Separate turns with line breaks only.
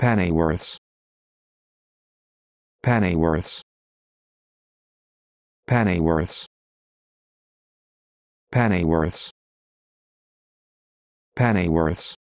Pennyworths. Pennyworths. Pennyworths. Pennyworths. Pennyworths.